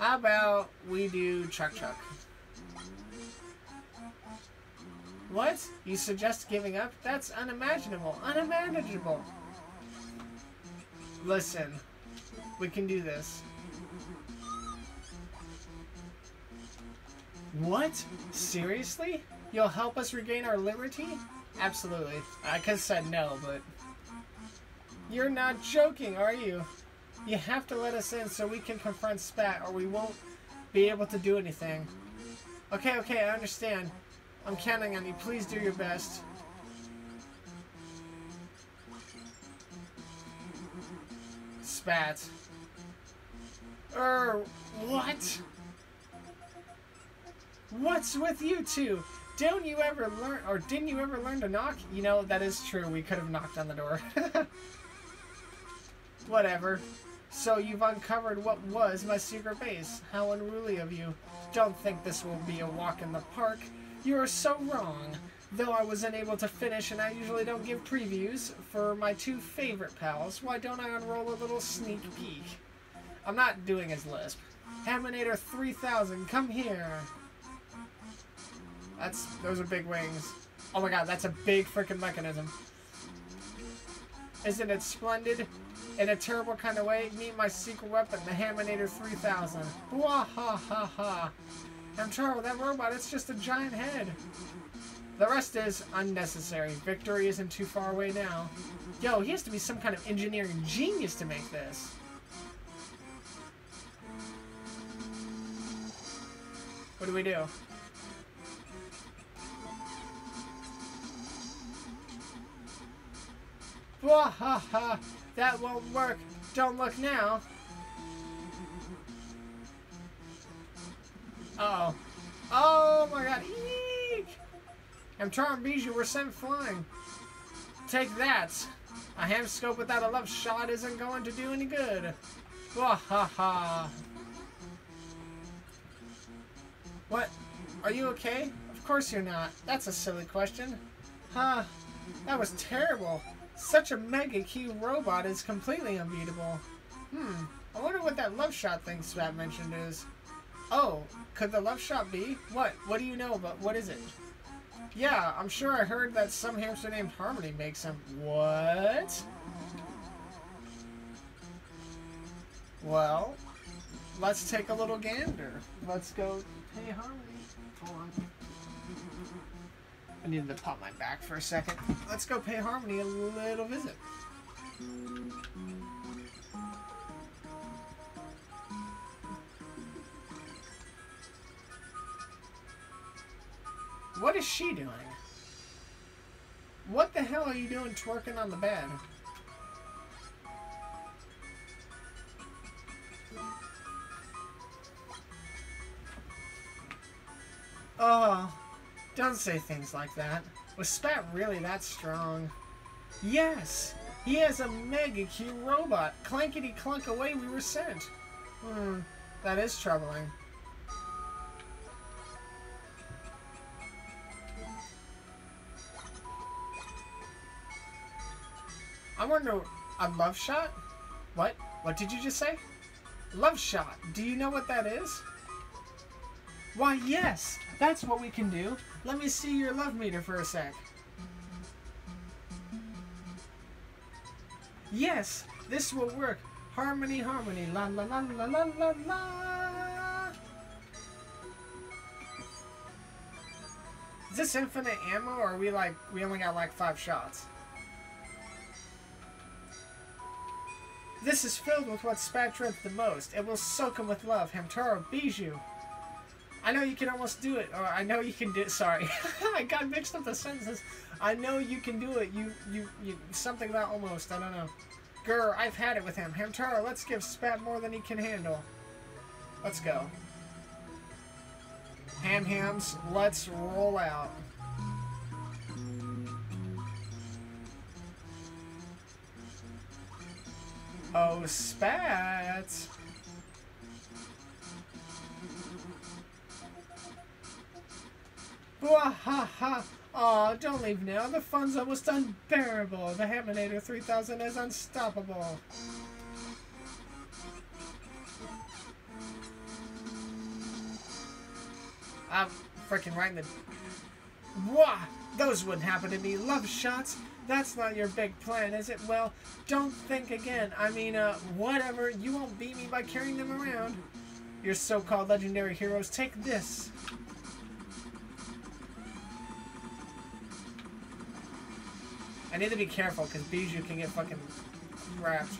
How about we do Chuck Chuck? What? You suggest giving up? That's unimaginable. Unimaginable. Listen, we can do this. What? Seriously? You'll help us regain our liberty? Absolutely. I could have said no, but... You're not joking, are you? You have to let us in so we can confront Spat, or we won't be able to do anything. Okay, okay, I understand. I'm counting on you. Please do your best. Spat. Er, what? What's with you two? Don't you ever learn, or didn't you ever learn to knock? You know, that is true. We could have knocked on the door. Whatever. So you've uncovered what was my secret base. How unruly of you. Don't think this will be a walk in the park. You are so wrong. Though I was unable to finish and I usually don't give previews for my two favorite pals, why don't I unroll a little sneak peek? I'm not doing his lisp. Haminator 3000, come here. That's, those are big wings. Oh my god, that's a big freaking mechanism. Isn't it splendid? In a terrible kind of way, meet my secret weapon, the Haminator 3000. Wah ha ha ha. I'm troubled Hamtaro, that robot, it's just a giant head. The rest is unnecessary. Victory isn't too far away now. Yo, he has to be some kind of engineering genius to make this. What do we do? ha! That won't work. Don't look now. Uh oh. Oh my god. Eek! Hamtaro and Bijou were sent flying. Take that. A ham scope without a love shot isn't going to do any good. Wahaha. What? Are you okay? Of course you're not. That's a silly question. Huh. That was terrible. Such a mega cute robot is completely unbeatable. Hmm. I wonder what that love shot thing Spat mentioned is. Oh, could the love shot be? What? What do you know about what is it? Yeah, I'm sure I heard that some hamster named Harmony makes them. What? Well, let's take a little gander. Let's go Hey Harmony. Hold on. I needed to pop my back for a second. Let's go pay Harmony a little visit. What is she doing? What the hell are you doing twerking on the bed? Oh, don't say things like that. Was Spat really that strong? Yes! He has a mega cute robot. Clankety clunk away we were sent. Hmm, that is troubling. I wonder, a love shot? What? What did you just say? Love shot. Do you know what that is? Why, yes! That's what we can do. Let me see your love meter for a sec. Yes! This will work. Harmony, harmony. La la la la la la la. Is this infinite ammo or are we like, we only got like five shots? This is filled with what Spat the most. It will soak him with love. Hamtaro Bijou. I know you can almost do it, or I know you can do it. Sorry, I got mixed up the sentences. I know you can do it. You, you, you. Something about almost. I don't know. Grr, I've had it with him. Hamtaro, let's give Spat more than he can handle. Let's go. Ham hams, let's roll out. Oh, Spat! Ha! Aw, don't leave now. The fun's almost unbearable. The Haminator 3000 is unstoppable. I'm freaking right in the... Wah! Those wouldn't happen to me. Love shots? That's not your big plan, is it? Well, don't think again. I mean, uh, whatever. You won't beat me by carrying them around. Your so-called legendary heroes, take this. I need to be careful, because Bijou can get fucking wrapped.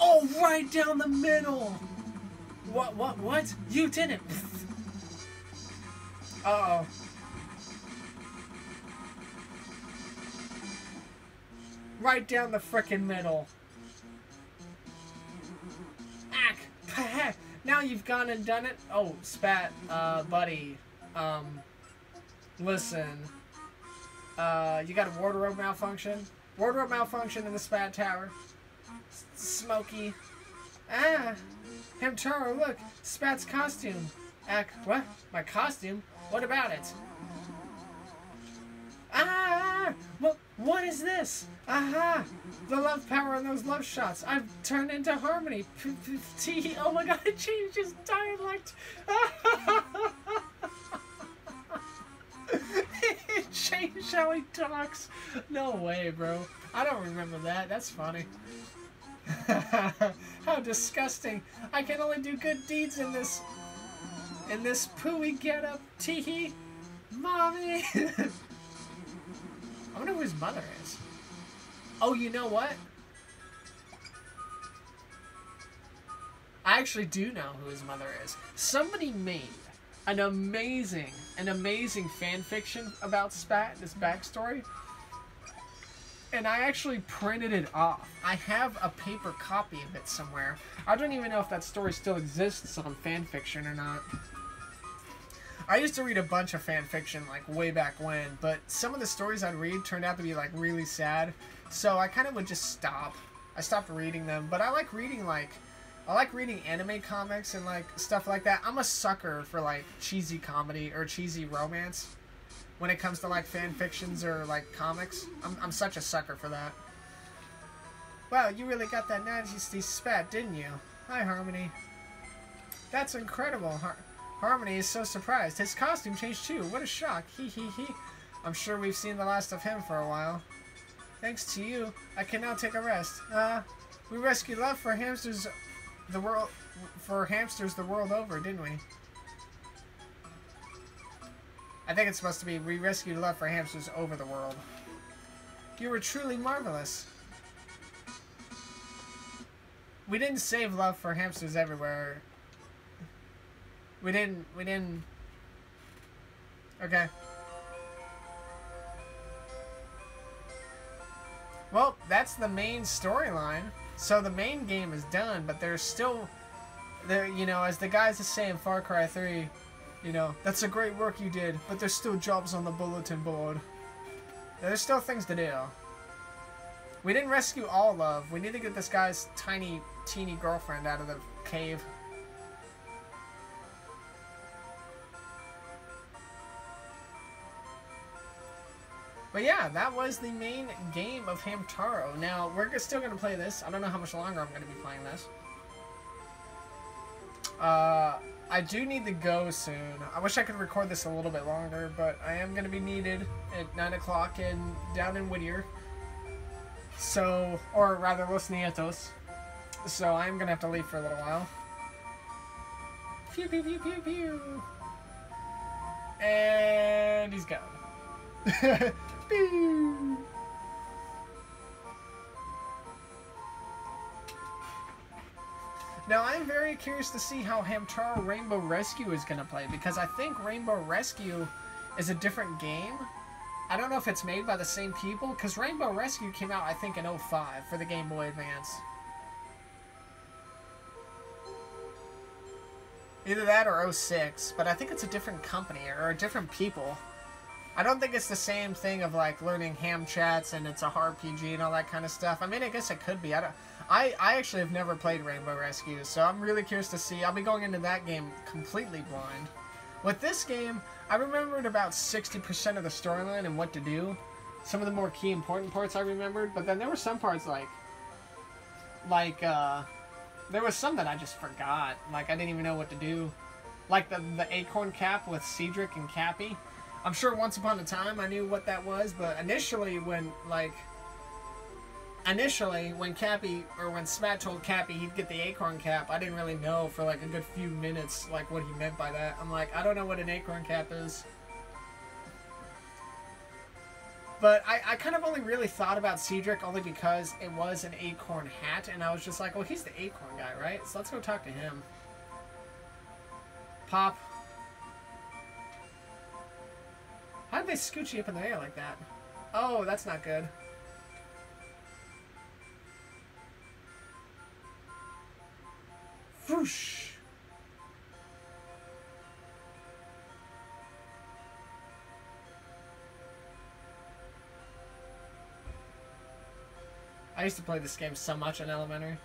Oh, right down the middle! What, what, what? You didn't! Uh-oh. Right down the frickin' middle. Now you've gone and done it? Oh, Spat, uh, buddy. Um, listen. Uh, you got a wardrobe malfunction? Wardrobe malfunction in the Spat Tower. S Smoky. Ah! Hamtaro, look! Spat's costume. Ack, what? My costume? What about it? What, is this? Aha! The love power in those love shots. I've turned into Harmony. T. Oh my god, it changed his dialect. it changed how he talks. No way, bro. I don't remember that. That's funny. how disgusting. I can only do good deeds in this in this pooey getup, teehee. Mommy! Mother is. Oh, you know what? I actually do know who his mother is. Somebody made an amazing, an amazing fan fiction about Spat, this backstory. And I actually printed it off. I have a paper copy of it somewhere. I don't even know if that story still exists on fanfiction or not. I used to read a bunch of fan fiction like way back when, but some of the stories I'd read turned out to be like really sad, so I kind of would just stop. I stopped reading them, but I like reading like I like reading anime comics and like stuff like that. I'm a sucker for like cheesy comedy or cheesy romance when it comes to like fan fictions or like comics. I'm I'm such a sucker for that. Wow, you really got that nasty spat, didn't you? Hi, Harmony. That's incredible. Har Harmony is so surprised. His costume changed too. What a shock. Hee hee hee. I'm sure we've seen the last of him for a while. Thanks to you, I can now take a rest. Uh, we rescued love for hamsters the world for hamsters the world over, didn't we? I think it's supposed to be we rescued love for hamsters over the world. You were truly marvelous. We didn't save love for hamsters everywhere. We didn't, we didn't... Okay. Well, that's the main storyline. So the main game is done, but there's still... There, you know, as the guys are saying Far Cry 3, you know, that's a great work you did, but there's still jobs on the bulletin board. There's still things to do. We didn't rescue all love. We need to get this guy's tiny, teeny girlfriend out of the cave. But yeah, that was the main game of Hamtaro. Now, we're still going to play this. I don't know how much longer I'm going to be playing this. Uh, I do need to go soon. I wish I could record this a little bit longer, but I am going to be needed at 9 o'clock in down in Whittier. So, or rather, Los Nietos. So I'm going to have to leave for a little while. Pew, pew, pew, pew, pew. And he's gone. Now, I'm very curious to see how Hamtaro Rainbow Rescue is going to play, because I think Rainbow Rescue is a different game. I don't know if it's made by the same people, because Rainbow Rescue came out, I think, in 05 for the Game Boy Advance. Either that or 06, but I think it's a different company, or a different people. I don't think it's the same thing of like learning ham chats and it's a RPG and all that kind of stuff. I mean, I guess it could be. I don't. I, I actually have never played Rainbow Rescue, so I'm really curious to see. I'll be going into that game completely blind. With this game, I remembered about 60% of the storyline and what to do. Some of the more key important parts I remembered, but then there were some parts like, like, uh, there was some that I just forgot. Like I didn't even know what to do. Like the the acorn cap with Cedric and Cappy. I'm sure once upon a time I knew what that was, but initially when like initially when Cappy or when Smat told Cappy he'd get the acorn cap, I didn't really know for like a good few minutes like what he meant by that. I'm like, I don't know what an acorn cap is. But I, I kind of only really thought about Cedric only because it was an acorn hat, and I was just like, well, he's the acorn guy, right? So let's go talk to him. Pop. How did they scooch you up in the air like that? Oh, that's not good. Whoosh! I used to play this game so much in elementary.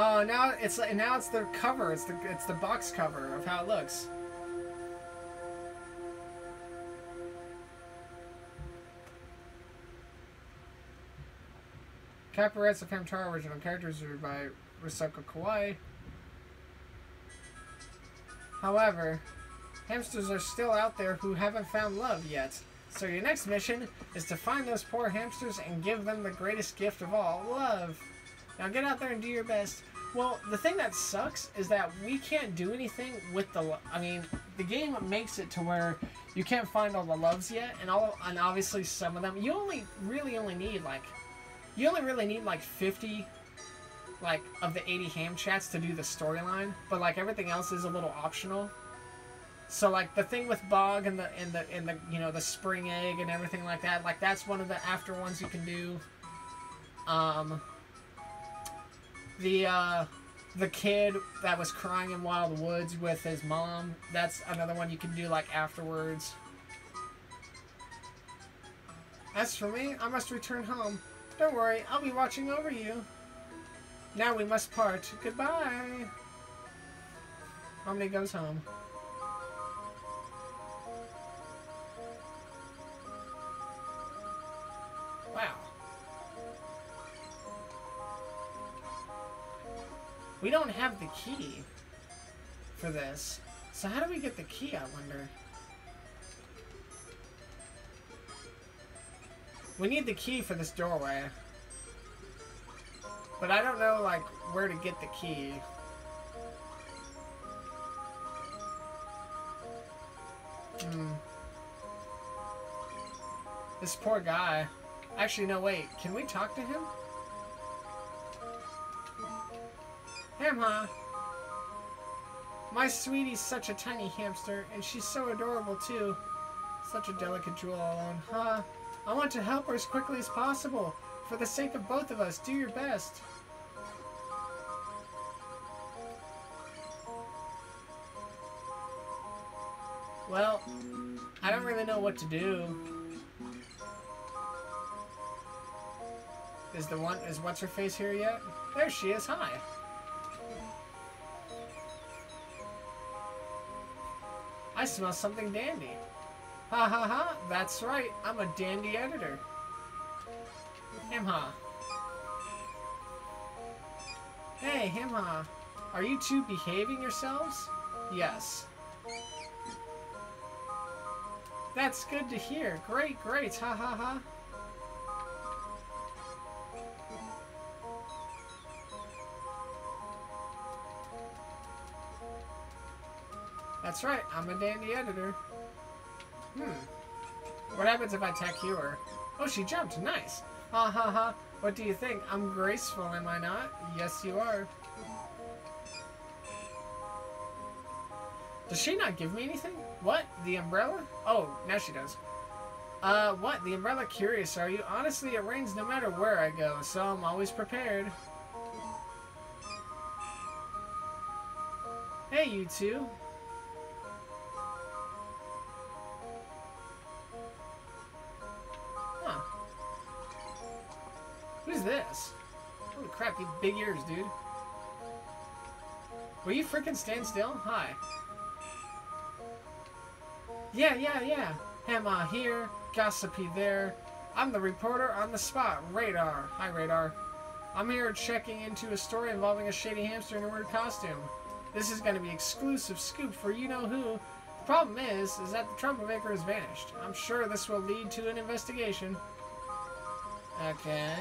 Oh, now it's now it's the cover. It's the it's the box cover of how it looks. Copyrights of Hamtaro original characters are by Ritsuko Kawai. However, hamsters are still out there who haven't found love yet. So your next mission is to find those poor hamsters and give them the greatest gift of all, love. Now get out there and do your best. Well, the thing that sucks is that we can't do anything with the. I mean, the game makes it to where you can't find all the loves yet, and all and obviously some of them you only really only need like you only really need like 50 like of the 80 ham chats to do the storyline, but like everything else is a little optional. So like the thing with Bog and the and the and the you know the spring egg and everything like that, like that's one of the after ones you can do. Um the uh the kid that was crying in Wild Woods with his mom, that's another one you can do like afterwards. As for me, I must return home. Don't worry, I'll be watching over you. Now we must part. Goodbye. Harmony goes home. We don't have the key for this. So how do we get the key, I wonder? We need the key for this doorway. But I don't know, like, where to get the key. Hmm. This poor guy. Actually, no, wait. Can we talk to him? Hamha! My sweetie's such a tiny hamster, and she's so adorable, too. Such a delicate jewel alone, huh? I want to help her as quickly as possible. For the sake of both of us, do your best. Well, I don't really know what to do. Is the one is what's her face here yet? There she is. Hi. Smell something dandy. Ha ha ha, that's right, I'm a dandy editor. Himha. Hey, Himha. Are you two behaving yourselves? Yes. That's good to hear. Great, great. Ha ha ha. That's right, I'm a dandy editor. Hmm. What happens if I attack her? Oh, she jumped. Nice. Ha ha ha. What do you think? I'm graceful, am I not? Yes, you are. Does she not give me anything? What? The umbrella? Oh, now she does. Uh, what? The umbrella curious, are you? Honestly, it rains no matter where I go, so I'm always prepared. Hey, you two. Big ears, dude. Will you freaking stand still? Hi. Yeah, yeah, yeah. Hema here, Gossipy there. I'm the reporter on the spot, Radar. Hi, Radar. I'm here checking into a story involving a shady hamster in a weird costume. This is going to be exclusive scoop for you know who. The problem is, is that the troublemaker has vanished. I'm sure this will lead to an investigation. Okay.